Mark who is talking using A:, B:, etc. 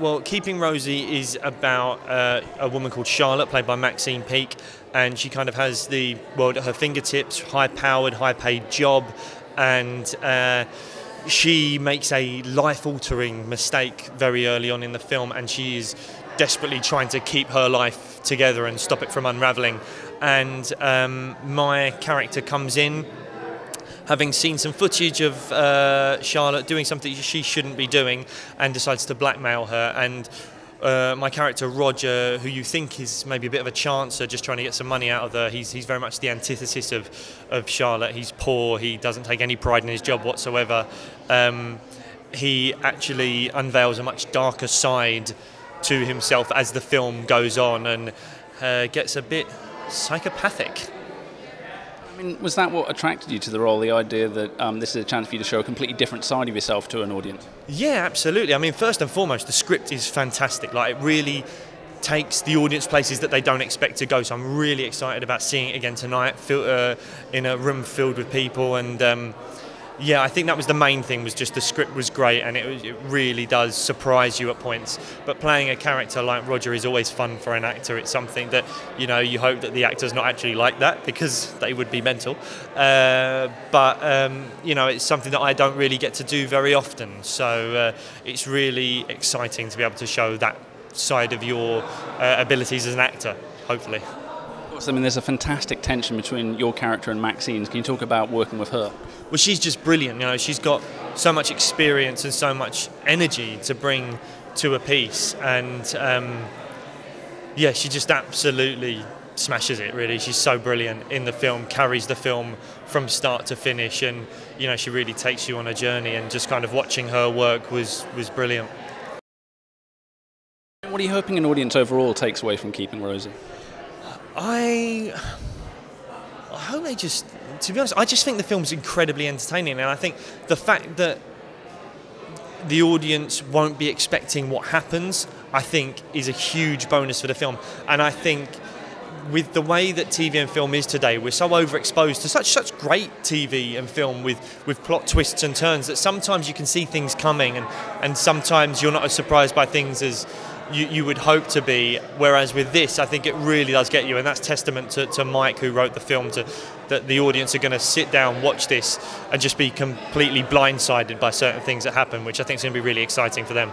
A: well, Keeping Rosy is about uh, a woman called Charlotte, played by Maxine Peake, and she kind of has the world at her fingertips, high-powered, high-paid job, and uh, she makes a life-altering mistake very early on in the film, and she is desperately trying to keep her life together and stop it from unraveling. And um, my character comes in having seen some footage of uh, Charlotte doing something she shouldn't be doing and decides to blackmail her. And uh, my character Roger, who you think is maybe a bit of a chancer, just trying to get some money out of her, he's, he's very much the antithesis of, of Charlotte. He's poor, he doesn't take any pride in his job whatsoever. Um, he actually unveils a much darker side to himself as the film goes on and uh, gets a bit psychopathic.
B: I mean, was that what attracted you to the role? The idea that um, this is a chance for you to show a completely different side of yourself to an audience?
A: Yeah, absolutely. I mean, first and foremost, the script is fantastic. Like, it really takes the audience places that they don't expect to go. So I'm really excited about seeing it again tonight, uh, in a room filled with people and. Um, yeah, I think that was the main thing. Was just the script was great, and it, it, really does surprise you at points. But playing a character like Roger is always fun for an actor. It's something that you know you hope that the actor's not actually like that because they would be mental. Uh, but um, you know, it's something that I don't really get to do very often. So uh, it's really exciting to be able to show that side of your uh, abilities as an actor. Hopefully.
B: I mean, there's a fantastic tension between your character and Maxine's. Can you talk about working with her?
A: Well, she's just brilliant. You know, she's got so much experience and so much energy to bring to a piece, and um, yeah, she just absolutely smashes it. Really, she's so brilliant in the film, carries the film from start to finish, and you know, she really takes you on a journey. And just kind of watching her work was was brilliant.
B: What are you hoping an audience overall takes away from Keeping Rosy?
A: I, I hope they just, to be honest, I just think the film's incredibly entertaining, and I think the fact that the audience won't be expecting what happens, I think, is a huge bonus for the film. And I think with the way that TV and film is today, we're so overexposed to such such great TV and film with, with plot twists and turns that sometimes you can see things coming, and, and sometimes you're not as surprised by things as you, you would hope to be. Whereas with this, I think it really does get you, and that's testament to, to Mike, who wrote the film, to that the audience are going to sit down, watch this, and just be completely blindsided by certain things that happen, which I think is going to be really exciting for them.